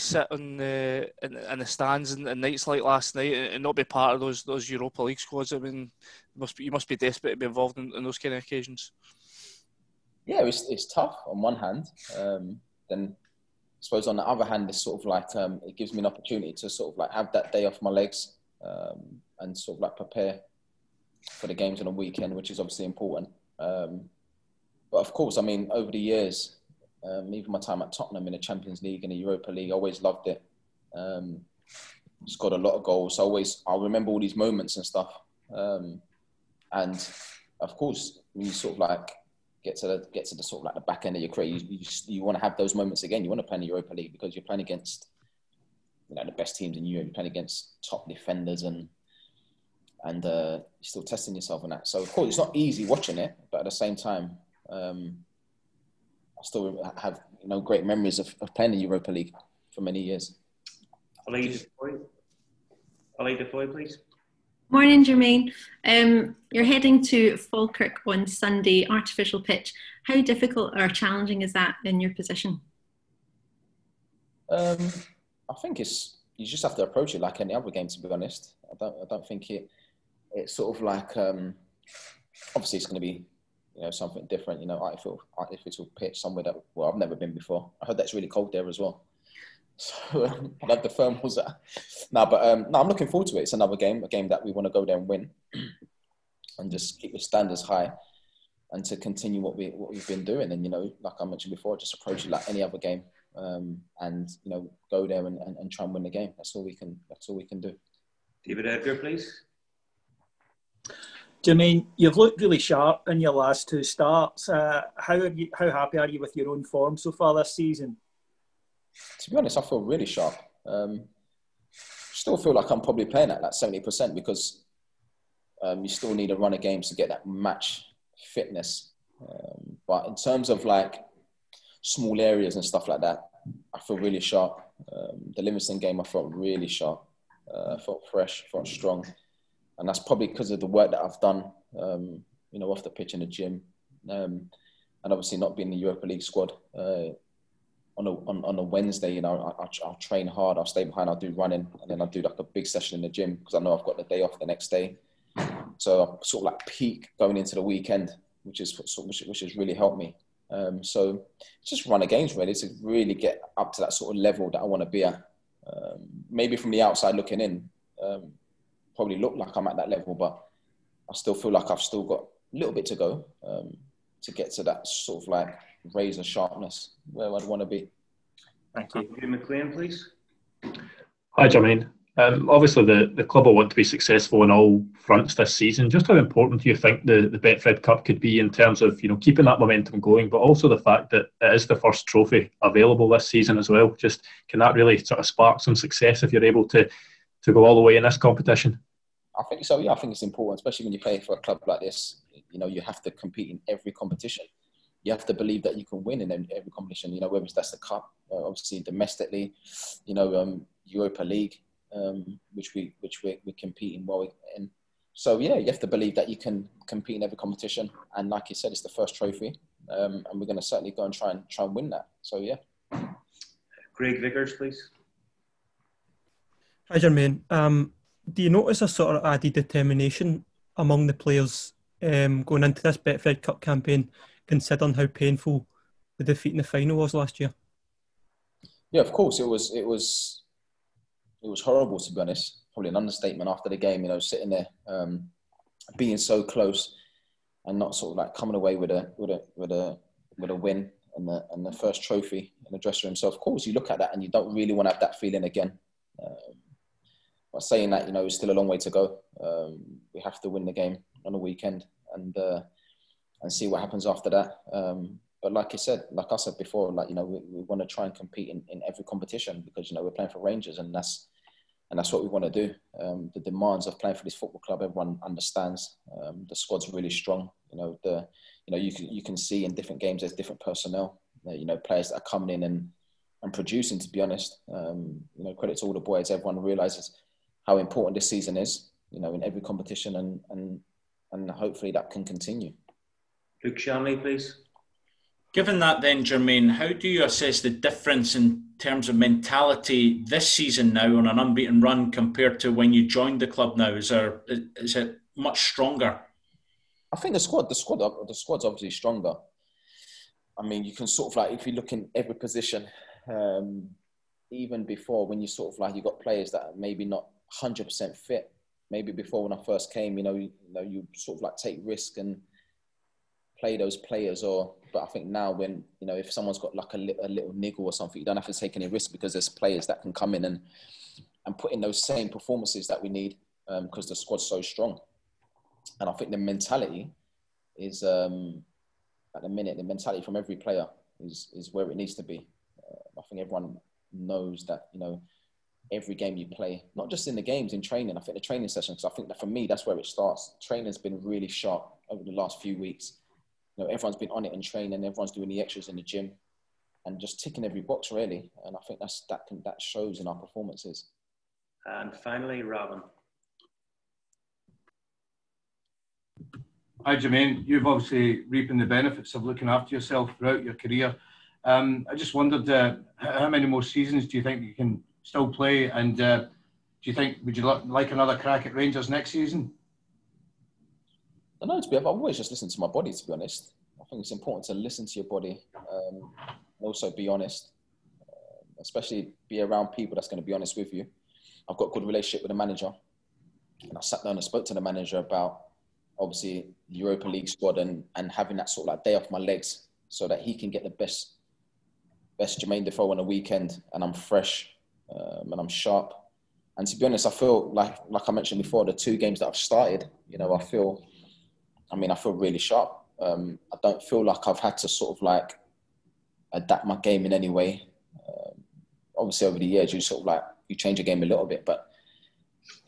to sit on the in, in the stands and, nights like last night and not be part of those those Europa League squads? I mean, must be, you must be desperate to be involved in, in those kind of occasions. Yeah, it's it's tough on one hand. Um, then I suppose on the other hand, it's sort of like um, it gives me an opportunity to sort of like have that day off my legs um, and sort of like prepare for the games on a weekend, which is obviously important. Um, but of course, I mean, over the years, um, even my time at Tottenham in the Champions League and the Europa League, I always loved it. Um, scored a lot of goals. I always, I remember all these moments and stuff. Um, and of course, when you sort of like get to the, get to the sort of like the back end of your career, you, you, you want to have those moments again. You want to play in the Europa League because you're playing against you know the best teams in Europe. You're playing against top defenders and and uh, you're still testing yourself on that. So of course, it's not easy watching it, but at the same time, um, I still have you know great memories of, of playing the Europa League for many years. Ali Defoy, Ali Defoy, please. Morning, Jermaine. Um, you're heading to Falkirk on Sunday, artificial pitch. How difficult or challenging is that in your position? Um, I think it's you just have to approach it like any other game. To be honest, I don't. I don't think it. It's sort of like um, obviously it's going to be you know something different. You know, artificial artificial pitch somewhere that well I've never been before. I heard that's really cold there as well. So um, love the thermals. No, but um, no, I'm looking forward to it. It's another game, a game that we want to go there and win, and just keep the standards high, and to continue what we what we've been doing. And you know, like I mentioned before, just approach it like any other game, um, and you know, go there and, and, and try and win the game. That's all we can. That's all we can do. David Edgar, please. Jermaine, you've looked really sharp in your last two starts. Uh, how you, how happy are you with your own form so far this season? To be honest, I feel really sharp. Um, still feel like I'm probably playing at that seventy percent because um, you still need a run of games to get that match fitness. Um, but in terms of like small areas and stuff like that, I feel really sharp. Um, the Livingston game, I felt really sharp. Uh, I felt fresh, felt strong and that's probably because of the work that I've done, um, you know, off the pitch in the gym, um, and obviously not being in the Europa League squad. Uh, on a on, on a Wednesday, you know, I, will train hard. I'll stay behind. I'll do running, and then I'll do like a big session in the gym because I know I've got the day off the next day. So I sort of like peak going into the weekend, which is which, which has really helped me. Um, so just run a games ready to really get up to that sort of level that I want to be at. Um, maybe from the outside looking in, um, probably look like I'm at that level, but I still feel like I've still got a little bit to go um, to get to that sort of like razor sharpness where I'd want to be. Thank you. McLean, please. Hi, Jermaine. Um, obviously, the, the club will want to be successful in all fronts this season. Just how important do you think the, the Betfred Cup could be in terms of you know keeping that momentum going, but also the fact that it is the first trophy available this season as well? Just can that really sort of spark some success if you're able to to go all the way in this competition? I think so. Yeah, I think it's important, especially when you play for a club like this. You know, you have to compete in every competition. You have to believe that you can win in every competition. You know, whether that's the cup, uh, obviously domestically, you know, um, Europa League, um, which we which we we compete in well in. So yeah, you have to believe that you can compete in every competition. And like you said, it's the first trophy, um, and we're going to certainly go and try and try and win that. So yeah. Greg Vickers, please. Hi, Jermaine. Um, do you notice a sort of added determination among the players um, going into this Betfred Cup campaign, considering how painful the defeat in the final was last year? Yeah, of course. It was. It was. It was horrible to be honest. Probably an understatement after the game. You know, sitting there, um, being so close, and not sort of like coming away with a with a with a with a win and the and the first trophy in the dressing room. So of course you look at that and you don't really want to have that feeling again. Um, but saying that, you know, it's still a long way to go. Um, we have to win the game on the weekend and uh, and see what happens after that. Um, but like I said, like I said before, like you know, we, we want to try and compete in, in every competition because you know we're playing for Rangers, and that's and that's what we want to do. Um, the demands of playing for this football club, everyone understands. Um, the squad's really strong. You know, the you know you can you can see in different games there's different personnel. Uh, you know, players that are coming in and and producing. To be honest, um, you know, credit to all the boys. Everyone realizes how important this season is, you know, in every competition, and and and hopefully that can continue. Luke Shanley, please. Given that, then, Jermaine, how do you assess the difference in terms of mentality this season now on an unbeaten run compared to when you joined the club now? Is there is it much stronger? I think the squad, the squad, the squad's obviously stronger. I mean, you can sort of like if you look in every position, um, even before when you sort of like you got players that are maybe not hundred percent fit. Maybe before when I first came, you know, you, you know, you sort of like take risk and play those players. Or but I think now when you know if someone's got like a, li- a little niggle or something, you don't have to take any risk because there's players that can come in and and put in those same performances that we need because um, the squad's so strong. And I think the mentality is um, at the minute the mentality from every player is is where it needs to be. Uh, I think everyone knows that you know every game you play, not just in the games, in training. I think the training sessions, because I think that for me, that's where it starts. Training's been really sharp over the last few weeks. You know, everyone's been on it in training, everyone's doing the extras in the gym and just ticking every box really. And I think that's, that, can, that shows in our performances. And finally, Robin. Hi, Jermaine. You've obviously reaping the benefits of looking after yourself throughout your career. Um, I just wondered uh, how many more seasons do you think you can still play? And uh, do you think would you like another crack at Rangers next season? I know to be. I've always just listened to my body. To be honest, I think it's important to listen to your body. Um, also, be honest. Uh, especially be around people that's going to be honest with you. I've got a good relationship with the manager, and I sat down and spoke to the manager about obviously the Europa League squad and and having that sort of like day off my legs so that he can get the best best Jermaine Defoe on a weekend and I'm fresh um, and I'm sharp. And to be honest, I feel like, like I mentioned before, the two games that I've started, you know, I feel, I mean, I feel really sharp. Um, I don't feel like I've had to sort of like adapt my game in any way. Um, obviously, over the years, you sort of like you change your game a little bit, but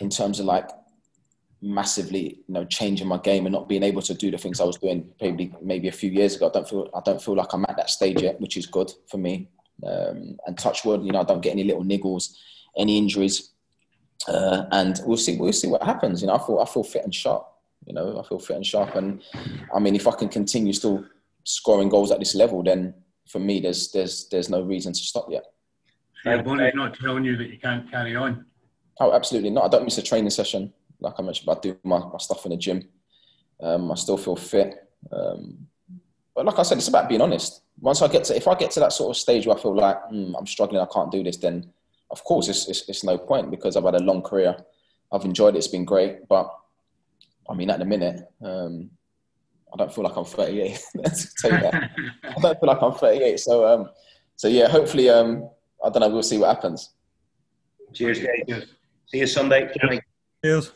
in terms of like massively, you know, changing my game and not being able to do the things I was doing maybe maybe a few years ago, I don't feel I don't feel like I'm at that stage yet, which is good for me. Um, and touch wood, you know, I don't get any little niggles, any injuries, uh, and we'll see. We'll see what happens. You know, I feel I feel fit and sharp. You know, I feel fit and sharp, and I mean, if I can continue still scoring goals at this level, then for me, there's there's there's no reason to stop yet. So your body's not telling you that you can't carry on. Oh, absolutely not. I don't miss a training session. Like I mentioned, I do my, my stuff in the gym. Um, I still feel fit. Um, but like I said, it's about being honest once I get to, if I get to that sort of stage where I feel like mm, I'm struggling, I can't do this, then of course it's, it's, it's, no point because I've had a long career. I've enjoyed it. It's been great. But I mean, at the minute, um, I don't feel like I'm 38. tell you that. I don't feel like I'm 38. So, um, so yeah, hopefully, um, I don't know. We'll see what happens. Cheers, guys. See you Sunday. Cheers.